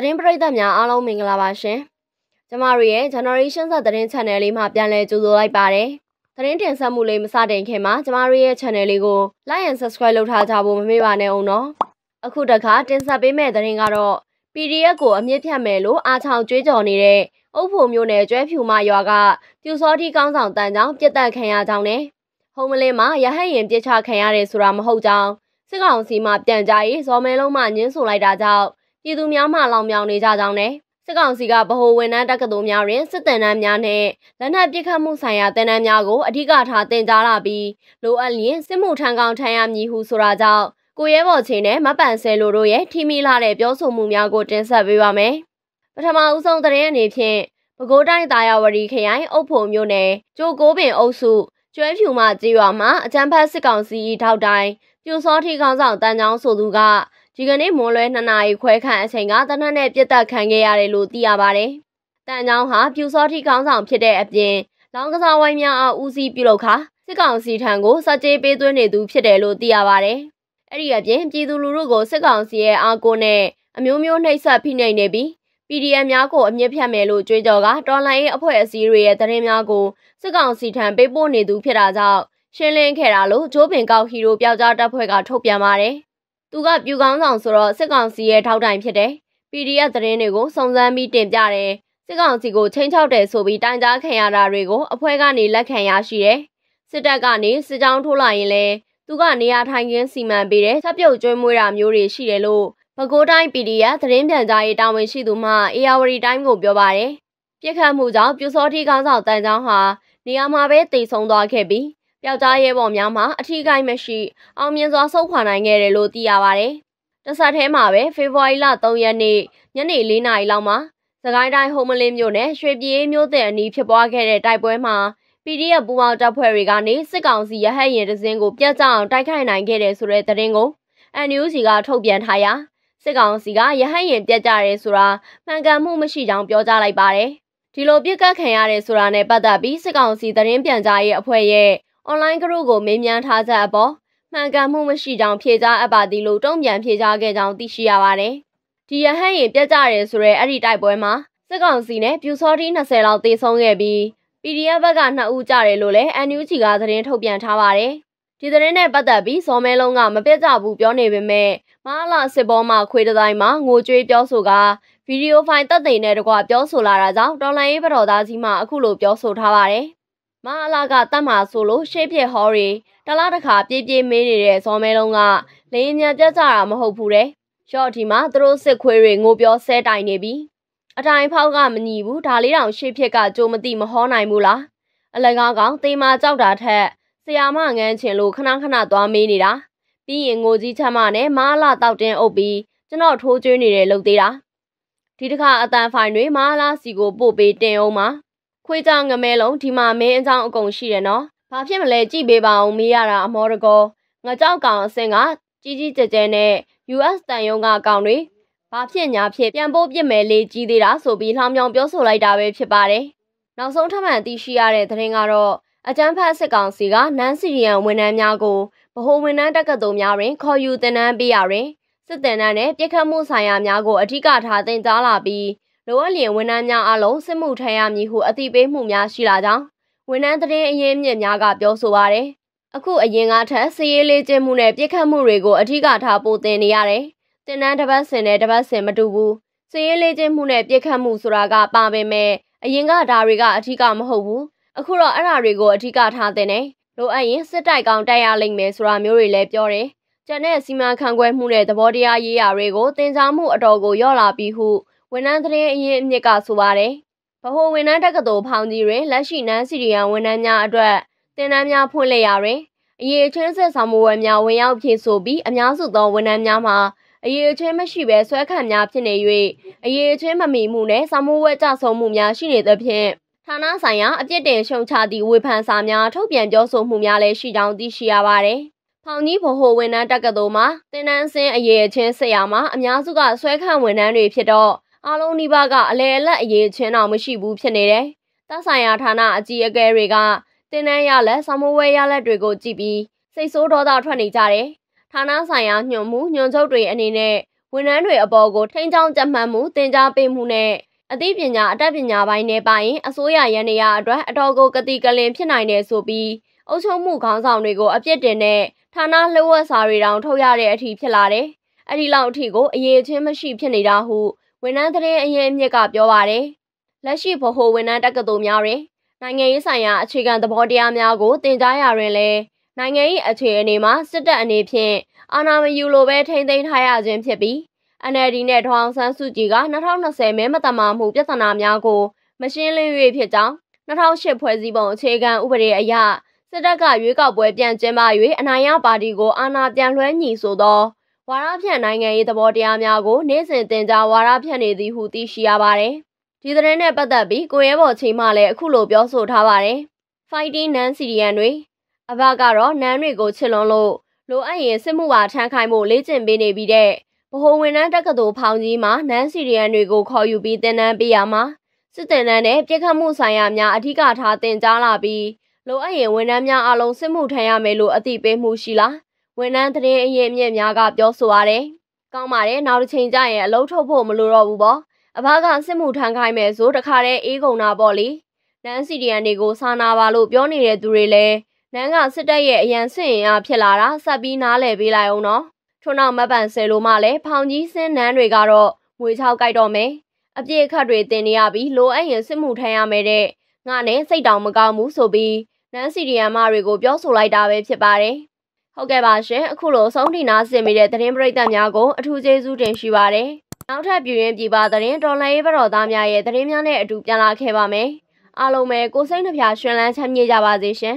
သတင်းပရိသတ်များအားလုံးမင်္ဂလာပါရှင်။ကျမတို့ရဲ့ Generation Z သတင်း Channel လေးမှာပြန်လည်ကြိုဆိုလိုက်ပါတယ်။သတင်းတင်ဆက်မှုလေးမစတင်ခင်မှာကျမတို့ရဲ့ Channel လေးကို Like and Subscribe လုပ်ထားကြဖို့မမေ့ပါနဲ့အောင်နော်။အခုတခါတင်ဆက်ပေးမယ့်သတင်းကတော့ PDF ကိုအမြင့်ဖြတ်မယ်လို့အားချောင်ကြွေးကြော်နေတဲ့အုပ်ဖို့မျိုးနဲ့ကျွဲဖြူမရွာကပြူစောတိကောင်းဆောင်တန်းကြောင့်ပြစ်တက်ခံရကြောင်းနဲ့ဟုံမလင်းမှာရဟတ်ရင်ပြစ်ချခံရတယ်ဆိုတာမဟုတ်ကြောင်းစစ်ကောင်စီမှပြန်ကြားရေးဇော်မဲလုံးမှညှင်းဆိုလိုက်တာကြောင့် ပြည်သူများမှလောင်မြောင်နေကြကြောင်းနဲ့စစ်ကောင်စီကဗဟိုဝန်ထမ်းတက္ကသိုလ်များတွင်စစ်တမ်းတန်းများနဲ့လက်နက်ပစ်ခတ်မှုဆိုင်ရာတန်းတန်းများကိုအဓိကထားတင်ကြားလာပြီးလိုအပ်လျင်စစ်မှုထမ်းကောင်းထမ်းရမည်ဟုဆိုတာကြောင့်ကိုရဲဘော်ချင်းနဲ့မပန်ဆဲလိုတို့ရဲ့ထိမိလာတဲ့ပြောဆိုမှုများကိုတင်ဆက်ပေးပါမယ်။ပထမဦးဆုံးသတင်းအနေဖြင့်ပဲခူးတိုင်းတာယာဝတီခရိုင်အုပ်ဖို့မြို့နယ်ကျိုးကိုပင်အုပ်စုကျွဲဖြူမကြေးရွာမှာအကြမ်းဖက်စစ်ကောင်စီထောက်တိုင်းပြူစောထီခေါင်းဆောင်တန်ချောင်းဆိုသူက ဒီကနေ့မွန်လွဲ2နာရီခွဲခန့်အချိန်ကတနက်နဲ့ပြစ်တက်ခံခဲ့ရတယ်လို့သိရပါတယ်။တန်ချောင်းဟာပြူစောထီခေါင်းဆောင်ဖြစ်တဲ့အပြင်လောင်းကစားဝိုင်းများအားဦးစီးပြုလုပ်ခါစစ်ကောင်စီထံကိုစကြေးပေးသွင်းနေသူဖြစ်တယ်လို့သိရပါတယ်။အဲ့ဒီအပြင်ပြည်သူလူထုကိုစစ်ကောင်စီရဲ့အားကိုနဲ့အမျိုးမျိုးနှိပ်စက်ဖိနှိပ်နေပြီး PDF များကိုအမြင့်ဖြတ်မယ်လို့ကြွေးကြော်ကတော်လိုင်းရေးအဖွဲ့အစည်းတွေရဲ့သတင်းများကိုစစ်ကောင်စီထံပေးပို့နေသူဖြစ်တာကြောင့်ရှင်းလင်းခဲ့တာလို့ဂျိုးပင်ကောက်ဟီရိုပျောက်ကြားတပ်ဖွဲ့ကထုတ်ပြန်ပါတယ်။ သူကပြူကောင်းဆောင်ဆိုတော့စစ်ကောင်စီရဲ့ထောက်တိုင်ဖြစ်တယ်။ PDF သတင်းတွေကိုစုံစမ်းပြီးတင်ပြတယ်။စစ်ကောင်စီကိုချိန်ချောက်တယ်ဆိုပြီးတိုင်ကြားခံရတာတွေကိုအဖွဲ့ကနေလက်ခံရရှိတယ်။စစ်တပ်ကနေစစ်ကြောင်းထိုးလာရင်လည်းသူကနေရာထိုင်ခင်းစီမံပေးတဲ့ချက်ပြုတ်ကျွေးမွေးတာမျိုးတွေရှိတယ်လို့ပဲခူးတိုင်း PDF သတင်းပြန်ကြားရေးတာဝန်ရှိသူမှအေယာဝတီတိုင်းကိုပြောပါတယ်။ပြစ်ခတ်မှုကြောင့်ပြူစောတိကောင်းဆောင်တန်ချောင်းဟာနေရာမှာပဲတိတ်ဆုံးသွားခဲ့ပြီး ပျောက်ကြားရဲဘော်များမှာအထီးကိုင်းမရှိအောင်မြင်စွာဆုတ်ခွာနိုင်ခဲ့တယ်လို့သိရပါတယ်။တဆက်ထဲမှာပဲဖေဖော်ဝါရီလ3ရက်နေ့ညနေ4နာရီလောက်မှာစကိုင်းတိုင်းဟုံးမလင်းမြို့နယ်ရွှေပြည်မြို့တဲ့အနီးဖြစ်ပွားခဲ့တဲ့တိုက်ပွဲမှာ PDF ပူပေါင်းတပ်ဖွဲ့တွေကနေစစ်ကောင်စီရဟတ်ရင်တစင်းကိုပြတ်ကျအောင်တိုက်ခိုက်နိုင်ခဲ့တယ်ဆိုတဲ့သတင်းကို NUG ကထုတ်ပြန်ထားရာစစ်ကောင်စီကရဟတ်ရင်ပြတ်ကြတယ်ဆိုတာမှန်ကန်မှုမရှိကြောင်းပြောကြားလိုက်ပါတယ်။ဒီလိုပြစ်ကတ်ခံရတယ်ဆိုတာနဲ့ပတ်သက်ပြီးစစ်ကောင်စီသတင်းပြန်ကြားရေးအဖွဲ့ရဲ့ အွန်လိုင်းကရုကိုမေးမြန်းထားချက်အပေါ်မှန်ကန်မှုမရှိကြောင်းဖြေကြားအပ်ပါသည်လို့တုံ့ပြန်ဖြေကြားခဲ့ကြောင်းသိရှိရပါတယ်။ဒီရဟန်းရင်ပြတ်ကြရဲဆိုတဲ့အဲ့ဒီတိုက်ပွဲမှာစစ်ကောင်စီနဲ့ပြူစောတိ20လောက်တေဆုံးခဲ့ပြီး PDF ဘက်က2ဦးကြတယ်လို့လည်း NUG ကသတင်းထုတ်ပြန်ထားပါတယ်။ဒီသတင်းနဲ့ပတ်သက်ပြီးစောမဲလုံးကမပြတ်ကြဘူးပြောနေပေမဲ့မဟာလာစစ်ဘောမှာခွေးတိုင်းမှာငိုကြွေးပြောဆိုကဗီဒီယိုဖိုင်တက်သိမ်းတဲ့တကွပြောဆိုလာတာကြောင့်တော်လိုင်းရေးပတော်သားကြီးမှအခုလိုပြောဆိုထားပါတယ်။ မဟာလာကတတ်မှာဆိုလို့ရှေ့ပြဟောရီတလားတခါပြေးပြေးမေးနေတဲ့ဇော်မဲလုံးကလေရင်ညာပြတ်ကြတာမဟုတ်ဘူးတဲ့။ရှော့ဒီမှာသူတို့စစ်ခွေးတွေငိုပြောဆဲတိုင်နေပြီ။အတိုင်ဖောက်ကမညီဘူးဒါလေးတောင်ရှေ့ဖြစ်ကကြိုမသိမဟောနိုင်ဘူးလား။အလကားကောင်တေးမာကြောက်တာထက်ဆရာမငန်းချင်လို့ခဏခဏသွားမေးနေတာ။ပြီးရင်ငိုကြီးချမ်းမနဲ့မားလာတောက်တင်းအုပ်ပြီးကျွန်တော်ထိုးကျွေးနေတယ်လို့သေးတာ။ဒီတစ်ခါအတန်ဖိုင်တွေမားလာစီကိုပို့ပေးတင်အောင်ပါ။ ခွေးကြောင်ငမဲလုံးဒီမှာမင်းအကြောင်းအကုန်ရှိတယ်နော်။ဘာဖြစ်မလဲကြည့်ပေးပါအောင်မေးရတာအမောတကောငါကြောက်ကောင်အစင်ကကြီးကြီးကျယ်ကျယ်နဲ့ US တန်ယုံကကောင်တွေဘာဖြစ်ညာဖြစ်ပြန်ပို့ပြစ်မယ်လေကြီးသေးတာဆိုပြီးလှောင်ပြောင်ပြောဆိုလိုက်တာပဲဖြစ်ပါတယ်။နောက်ဆုံးထမှန်သိရှိရတဲ့သတင်းကတော့အကြမ်းဖက်စစ်ကောင်စီကနန်းစီရီယန်ဝန်ထမ်းများကိုဗဟိုဝန်ထမ်းတက္ကသိုလ်များတွင်ခေါ်ယူတင်နန်းပေးရတွင်စစ်တပ်နဲ့ပြစ်ခတ်မှုဆိုင်ရာများကိုအထူးကထားတင်ကြားလာပြီး လိုအပ်လျင်ဝန်ထမ်းများအလုံးစစ်မှုထမ်းရမည်ဟုအသိပေးမှုများရှိလာကြောင်းဝန်ထမ်းသတင်းအရင်းမြစ်များကပြောဆိုပါရယ်အခုအရင်ကထက်စည်ရေးလေးကျင်းမှုနဲ့ပြစ်ခတ်မှုတွေကိုအထူးကထားပို့တင်နေရတယ်တင်နန်းတစ်ပတ်စင်နဲ့တစ်ပတ်စင်မတူဘူးစည်ရေးလေးကျင်းမှုနဲ့ပြစ်ခတ်မှုဆိုတာကပါပေမဲ့အရင်ကဒါတွေကအထူးကမဟုတ်ဘူးအခုတော့အဲ့ဓာတွေကိုအထူးကထားတင်နေလိုအပ်ရင်စစ်တိုက်ကောင်တိုက်ရလိမ့်မယ်ဆိုတာမျိုးတွေလည်းပြောတယ်ကျန်တဲ့စီမံခန့်ခွဲမှုနဲ့သဘောတရားရေးရာတွေကိုတင်ကြားမှုအတော်ကိုရော့လာပြီးဟု ဝန်ထမ်းသတင်းအရင်အမြစ်ကဆိုပါတယ်။ဗဟိုဝန်ထမ်းတက္ကသိုလ်ဖောင်ကြီးတွင်လက်ရှိနန်းစီရီယန်ဝန်ထမ်းများအတွက်တင်နန်းများဖွင့်လှစ်ရာတွင်အရေးချင်းဆက်ဆောင်မှုဝယ်များဝင်ရောက်ဖြည့်ဆို့ပြီးအများစုသောဝန်ထမ်းများမှာအရေးချင်းမရှိဘဲဆွဲခံများဖြစ်နေ၍အရေးချင်းမမီမှုနဲ့ဆောင်မှုဝဲကြဆုံမှုများရှိနေသဖြင့်ဌာနဆိုင်ရာအပြစ်တင်ရှုံချသည့်ဝေဖန်စာများထုတ်ပြန်ပြောဆိုမှုများလည်းရှိကြောင်းသိရှိရပါတယ်။ဖောင်ကြီးဗဟိုဝန်ထမ်းတက္ကသိုလ်မှာတင်နန်းစင်းအရေးချင်းဆရာမှာအများစုကဆွဲခန့်ဝန်ထမ်းတွေဖြစ်တော့ အားလုံးနှိပါကအလဲအလက်အရေးချင်းတော့မရှိဘူးဖြစ်နေတယ်။တပ်ဆိုင်ရာဌာနအကြီးအကဲတွေကတင်နန်းရလက်ဆမဝဲရလက်တွေကိုကြည့်ပြီးစိတ်ဆိုးဒေါသထွက်နေကြတယ်။ဌာနဆိုင်ရာညွှန်မှုညွှန်ချုပ်တွေအနေနဲ့ဝန်ထမ်းတွေအပေါ်ကိုထိန်းချောင်းကြပ်မတ်မှုတင် जा ပေးမှုနဲ့အသိပညာအတတ်ပညာပိုင်းနဲ့ပိုင်းအစိုးရရန်နေရအတွက်အတော်ကိုကတိကလင်ဖြစ်နိုင်တယ်ဆိုပြီးအုပ်ချုပ်မှုခေါင်းဆောင်တွေကိုအပြစ်တင်တဲ့ဌာနလျှို့ဝှက်စာတွေတောင်ထုတ်ရတဲ့အထိဖြစ်လာတယ်။အဲ့ဒီလောက်အထိကိုအရေးချင်းမရှိဖြစ်နေတာဟု ဝန်ထမ်းသတင်းအရင်အမြစ်ကပြောပါတယ်။လက်ရှိဗဟိုဝန်ထမ်းတက္ကသိုလ်များတွင်နိုင်ငံရေးဆိုင်ရာအခြေခံသဘောတရားများကိုသင်ကြားရာတွင်လည်းနိုင်ငံရေးအခြေအနေမှာစစ်တပ်အနေဖြင့်အာဏာမယူလိုပဲထိမ့်သိမ်းထားရခြင်းဖြစ်ပြီး NLD နဲ့ဒေါအောင်ဆန်းစုကြည်က2020မဲမတမာမှုပြဿနာများကိုမရှင်းလင်း၍ဖြစ်ကြောင်း2008ဖွဲ့စည်းပုံအခြေခံဥပဒေအရစစ်တပ်ကရွေးကောက်ပွဲပြန်ကျင်းပ၍အနိုင်ရပါတီကိုအာဏာပြန်လွှဲညီဆိုသော ဝါရဖြန့်နိုင်ငံရေးသဘောတရားများကိုနေ့စဉ်တင်ကြားဝါရဖြန့်နေသည်ဟုသိရှိရပါတယ်။ဒီသတင်းနဲ့ပတ်သက်ပြီးကိုရဲဘော်ချိန်မှလည်းအခုလိုပြောဆိုထားပါတယ်။ Fighting Nan CDN တွေအဘကတော့နန်းတွေကိုချစ်လွန်လို့လိုအပ်ရင်စစ်မှုပါထမ်းခိုင်းဖို့လေ့ကျင့်ပေးနေပြီးတဲ့ဗဟိုဝန်ထမ်းတက္ကသိုလ်ဖောင်ကြီးမှာနန်းစီရီယန်တွေကိုခေါ်ယူပြီးသင်တန်းပေးရမှာစစ်တင်တန်းနဲ့ပြစ်ခတ်မှုဆိုင်ရာများအဓိကထားသင်ကြားလာပြီးလိုအပ်ရင်ဝန်ထမ်းများအလုံးစစ်မှုထမ်းရမယ်လို့အသိပေးမှုရှိလား ဝန်ထမ်းသတင်းအရေးအမြစ်များကပြောဆိုရတယ်။ကောင်းပါတယ်နောက်တစ်ချိန်ကျရင်အလုပ်ထုတ်ဖို့မလိုတော့ဘူးပေါ့။အဘကစစ်မှုထမ်းခိုင်းမယ်ဆိုတခါတည်းအေးကုန်တာပေါ့လေ။နန်းစီရီယန်တွေကိုစာနာပါလို့ပြောနေတဲ့သူတွေလည်းနန်းကစစ်တပ်ရဲ့အရန်စစ်ရင်အားဖြစ်လာတာစပ်ပြီးနားလည်ပေးလိုက်အောင်နော်ထို့နောက်မပန်ဆယ်လိုမှလည်းဖောင်ကြီးစင်းနန်းတွေကတော့ငွေချောက်ကြိုက်တော့မယ်အပြည့်အခတ်တွေတင်နေရပြီးလိုအပ်ရင်စစ်မှုထမ်းရမယ်တဲ့ငါနဲ့စိတ်တောင်မကောင်းဘူးဆိုပြီးနန်းစီရီယမ်မတွေကိုပြောဆိုလိုက်တာပဲဖြစ်ပါတယ် ဟုတ်ကဲ့ပါရှင်အခုလိုဆုံးထိနာဆင်မိတဲ့သတင်းပရိသတ်များကိုအထူးကျေးဇူးတင်ရှိပါတယ်နောက်ထပ်ပြည်ရင်ပြည်ပသတင်းတော်လှန်ရေးဘတော်သားများရဲ့သတင်းများနဲ့အတူပြန်လာခဲ့ပါမယ်အားလုံးပဲကိုစိတ်နှပြရှင်လန်းချမ်းမြေ့ကြပါစေရှင်